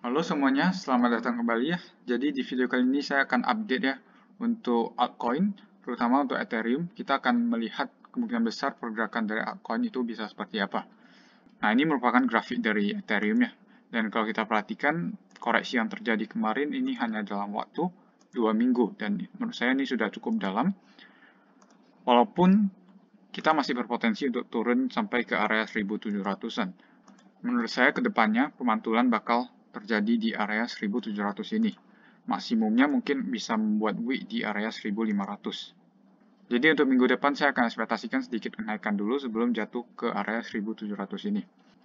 Halo semuanya, selamat datang kembali ya. Jadi di video kali ini saya akan update ya untuk altcoin, terutama untuk Ethereum. Kita akan melihat kemungkinan besar pergerakan dari altcoin itu bisa seperti apa. Nah ini merupakan grafik dari Ethereum ya. Dan kalau kita perhatikan koreksi yang terjadi kemarin ini hanya dalam waktu dua minggu dan menurut saya ini sudah cukup dalam. Walaupun kita masih berpotensi untuk turun sampai ke area 1700-an. Menurut saya ke depannya pemantulan bakal terjadi di area 1700 ini. Maksimumnya mungkin bisa membuat wick di area 1500. Jadi untuk minggu depan saya akan ekspektasikan sedikit kenaikan dulu sebelum jatuh ke area 1700 ini.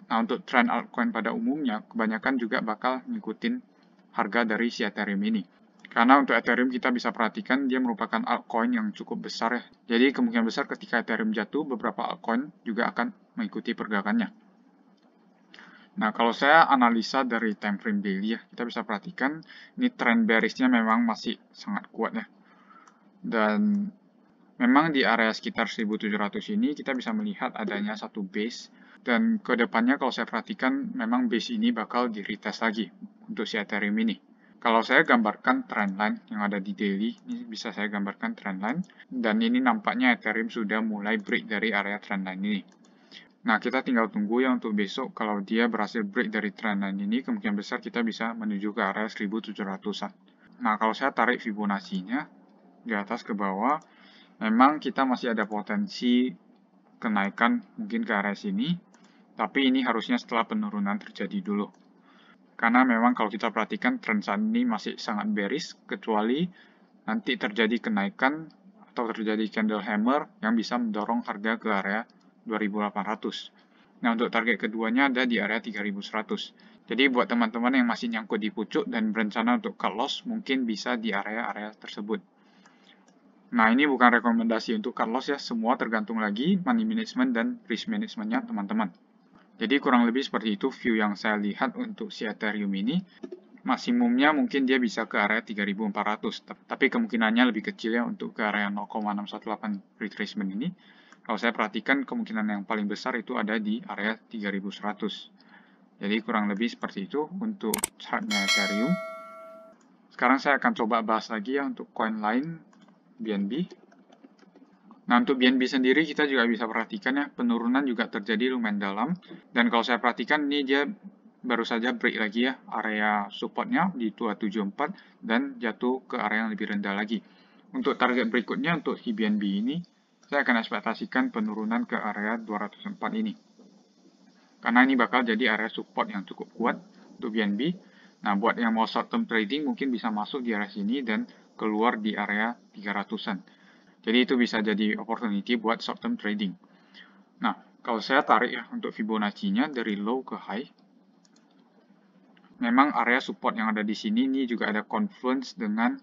Nah untuk trend altcoin pada umumnya, kebanyakan juga bakal ngikutin harga dari si Ethereum ini. Karena untuk Ethereum kita bisa perhatikan dia merupakan altcoin yang cukup besar ya. Jadi kemungkinan besar ketika Ethereum jatuh, beberapa altcoin juga akan mengikuti pergerakannya. Nah, kalau saya analisa dari time frame daily ya, kita bisa perhatikan ini trend bearishnya memang masih sangat kuat ya. Dan memang di area sekitar 1700 ini kita bisa melihat adanya satu base dan ke depannya kalau saya perhatikan memang base ini bakal di retest lagi untuk si Ethereum ini. Kalau saya gambarkan trendline yang ada di daily, ini bisa saya gambarkan trendline dan ini nampaknya Ethereum sudah mulai break dari area trendline ini. Nah, kita tinggal tunggu ya untuk besok kalau dia berhasil break dari trendline ini, kemungkinan besar kita bisa menuju ke area 1700-an. Nah, kalau saya tarik Fibonacci-nya di atas ke bawah, memang kita masih ada potensi kenaikan mungkin ke area sini, tapi ini harusnya setelah penurunan terjadi dulu. Karena memang kalau kita perhatikan tren saat ini masih sangat bearish, kecuali nanti terjadi kenaikan atau terjadi candle hammer yang bisa mendorong harga ke area 2800. Nah, untuk target keduanya ada di area 3100. Jadi, buat teman-teman yang masih nyangkut di pucuk dan berencana untuk cut loss, mungkin bisa di area-area tersebut. Nah, ini bukan rekomendasi untuk cut loss ya, semua tergantung lagi money management dan risk managementnya teman-teman. Jadi, kurang lebih seperti itu view yang saya lihat untuk si Ethereum ini. Maksimumnya mungkin dia bisa ke area 3400, tapi kemungkinannya lebih kecil ya untuk ke area 0,618 retracement ini. Kalau saya perhatikan kemungkinan yang paling besar itu ada di area 3100. Jadi kurang lebih seperti itu untuk chartnya Ethereum. Sekarang saya akan coba bahas lagi ya untuk koin lain BNB. Nah untuk BNB sendiri kita juga bisa perhatikan ya penurunan juga terjadi lumayan dalam. Dan kalau saya perhatikan ini dia baru saja break lagi ya area supportnya di 274 dan jatuh ke area yang lebih rendah lagi. Untuk target berikutnya untuk BNB ini saya akan ekspektasikan penurunan ke area 204 ini. Karena ini bakal jadi area support yang cukup kuat untuk BNB. Nah, buat yang mau short term trading mungkin bisa masuk di area sini dan keluar di area 300-an. Jadi itu bisa jadi opportunity buat short term trading. Nah, kalau saya tarik ya untuk Fibonacci-nya dari low ke high, memang area support yang ada di sini ini juga ada confluence dengan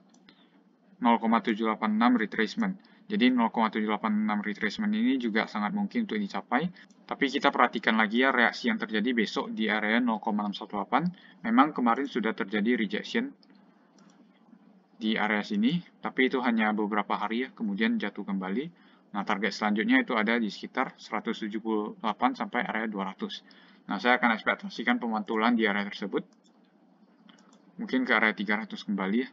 0,786 retracement. Jadi 0,786 retracement ini juga sangat mungkin untuk dicapai. Tapi kita perhatikan lagi ya reaksi yang terjadi besok di area 0,618. Memang kemarin sudah terjadi rejection di area sini, tapi itu hanya beberapa hari ya, kemudian jatuh kembali. Nah, target selanjutnya itu ada di sekitar 178 sampai area 200. Nah, saya akan ekspektasikan pemantulan di area tersebut. Mungkin ke area 300 kembali ya.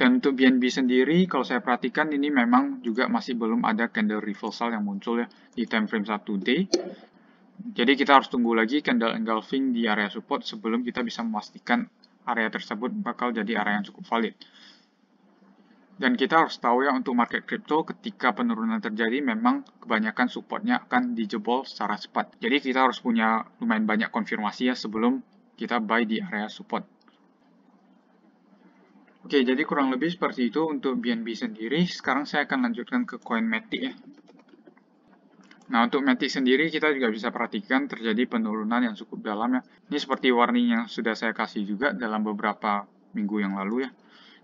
Dan untuk BNB sendiri, kalau saya perhatikan ini memang juga masih belum ada candle reversal yang muncul ya di time frame 1 day. Jadi kita harus tunggu lagi candle engulfing di area support sebelum kita bisa memastikan area tersebut bakal jadi area yang cukup valid. Dan kita harus tahu ya untuk market crypto ketika penurunan terjadi memang kebanyakan supportnya akan dijebol secara cepat. Jadi kita harus punya lumayan banyak konfirmasi ya sebelum kita buy di area support. Oke, jadi kurang lebih seperti itu untuk BNB sendiri. Sekarang saya akan lanjutkan ke koin Matic ya. Nah, untuk Matic sendiri kita juga bisa perhatikan terjadi penurunan yang cukup dalam ya. Ini seperti warning yang sudah saya kasih juga dalam beberapa minggu yang lalu ya.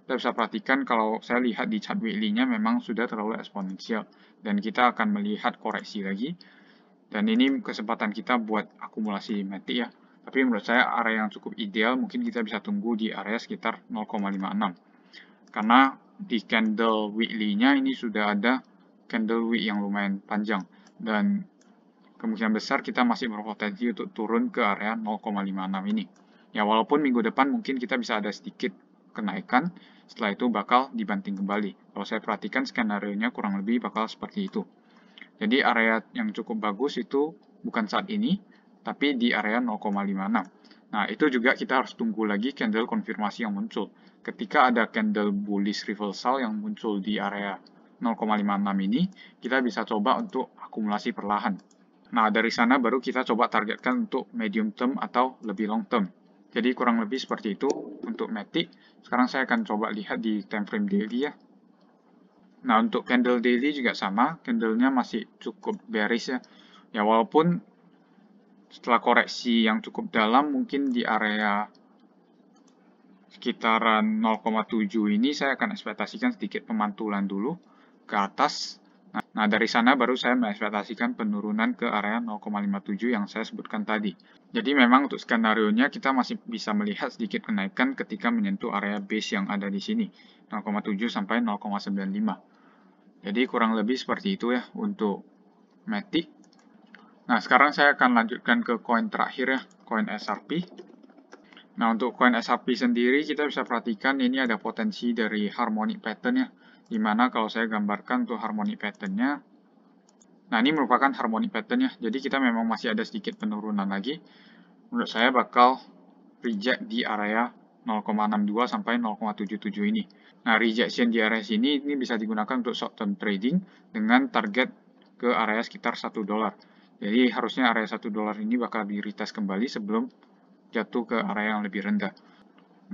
Kita bisa perhatikan kalau saya lihat di chart weekly-nya memang sudah terlalu eksponensial. Dan kita akan melihat koreksi lagi. Dan ini kesempatan kita buat akumulasi Matic ya. Tapi menurut saya area yang cukup ideal mungkin kita bisa tunggu di area sekitar 0,56. Karena di candle weekly-nya ini sudah ada candle week yang lumayan panjang. Dan kemungkinan besar kita masih berpotensi untuk turun ke area 0,56 ini. Ya, walaupun minggu depan mungkin kita bisa ada sedikit kenaikan, setelah itu bakal dibanting kembali. Kalau saya perhatikan skenario-nya kurang lebih bakal seperti itu. Jadi area yang cukup bagus itu bukan saat ini, tapi di area 0,56. Nah, itu juga kita harus tunggu lagi candle konfirmasi yang muncul. Ketika ada candle bullish reversal yang muncul di area 0,56 ini, kita bisa coba untuk akumulasi perlahan. Nah, dari sana baru kita coba targetkan untuk medium term atau lebih long term. Jadi kurang lebih seperti itu untuk Matic. Sekarang saya akan coba lihat di time frame daily ya. Nah, untuk candle daily juga sama, candlenya masih cukup bearish ya. Ya, walaupun setelah koreksi yang cukup dalam, mungkin di area sekitaran 0,7 ini saya akan ekspektasikan sedikit pemantulan dulu ke atas Nah, dari sana baru saya mengekspektasikan penurunan ke area 0,57 yang saya sebutkan tadi. Jadi memang untuk skenario-nya kita masih bisa melihat sedikit kenaikan ketika menyentuh area base yang ada di sini, 0,7 sampai 0,95. Jadi kurang lebih seperti itu ya untuk Matic. Nah, sekarang saya akan lanjutkan ke koin terakhir ya, koin SRP. Nah, untuk koin SRP sendiri kita bisa perhatikan ini ada potensi dari harmonic pattern ya Di mana kalau saya gambarkan untuk harmonic pattern-nya, nah ini merupakan harmonic pattern ya, jadi kita memang masih ada sedikit penurunan lagi. Menurut saya bakal reject di area 0,62 sampai 0,77 ini. Nah, rejection di area sini ini bisa digunakan untuk short term trading dengan target ke area sekitar 1 dolar. Jadi harusnya area 1 dolar ini bakal di kembali sebelum jatuh ke area yang lebih rendah.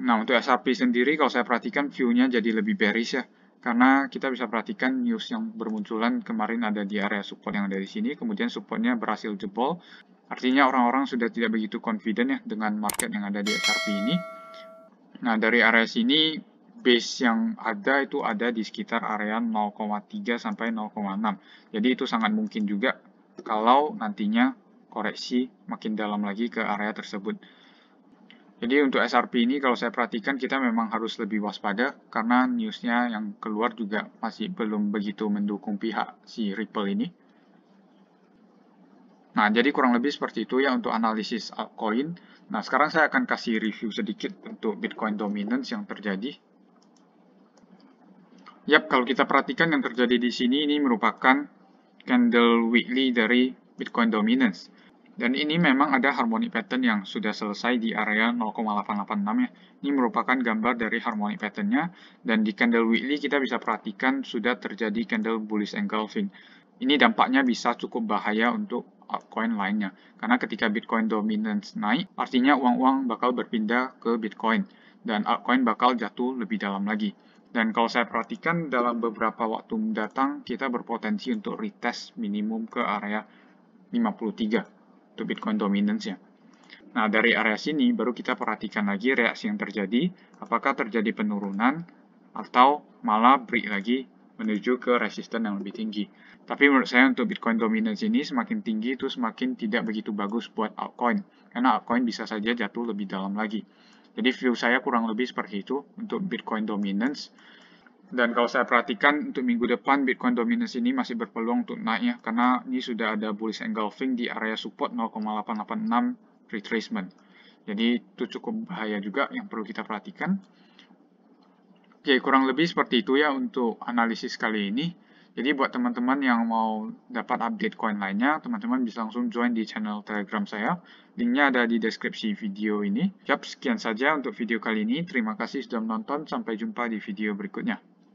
Nah, untuk SRP sendiri kalau saya perhatikan view-nya jadi lebih bearish ya karena kita bisa perhatikan news yang bermunculan kemarin ada di area support yang ada di sini, kemudian supportnya berhasil jebol. Artinya orang-orang sudah tidak begitu confident ya dengan market yang ada di XRP ini. Nah, dari area sini, base yang ada itu ada di sekitar area 0,3 sampai 0,6. Jadi itu sangat mungkin juga kalau nantinya koreksi makin dalam lagi ke area tersebut. Jadi untuk SRP ini kalau saya perhatikan kita memang harus lebih waspada karena newsnya yang keluar juga masih belum begitu mendukung pihak si Ripple ini. Nah, jadi kurang lebih seperti itu ya untuk analisis altcoin. Nah, sekarang saya akan kasih review sedikit untuk Bitcoin dominance yang terjadi. Yap, kalau kita perhatikan yang terjadi di sini ini merupakan candle weekly dari Bitcoin dominance. Dan ini memang ada harmonic pattern yang sudah selesai di area 0,886 ya. Ini merupakan gambar dari harmonic patternnya. Dan di candle weekly kita bisa perhatikan sudah terjadi candle bullish engulfing. Ini dampaknya bisa cukup bahaya untuk altcoin lainnya. Karena ketika Bitcoin dominance naik, artinya uang-uang bakal berpindah ke Bitcoin. Dan altcoin bakal jatuh lebih dalam lagi. Dan kalau saya perhatikan dalam beberapa waktu mendatang, kita berpotensi untuk retest minimum ke area 53 untuk Bitcoin dominance ya. Nah, dari area sini baru kita perhatikan lagi reaksi yang terjadi, apakah terjadi penurunan atau malah break lagi menuju ke resisten yang lebih tinggi. Tapi menurut saya untuk Bitcoin dominance ini semakin tinggi itu semakin tidak begitu bagus buat altcoin, karena altcoin bisa saja jatuh lebih dalam lagi. Jadi view saya kurang lebih seperti itu untuk Bitcoin dominance. Dan kalau saya perhatikan untuk minggu depan Bitcoin dominance ini masih berpeluang untuk naik ya karena ini sudah ada bullish engulfing di area support 0,886 retracement. Jadi itu cukup bahaya juga yang perlu kita perhatikan. Oke, kurang lebih seperti itu ya untuk analisis kali ini. Jadi buat teman-teman yang mau dapat update coin lainnya, teman-teman bisa langsung join di channel Telegram saya. Linknya ada di deskripsi video ini. Yap, sekian saja untuk video kali ini. Terima kasih sudah menonton. Sampai jumpa di video berikutnya.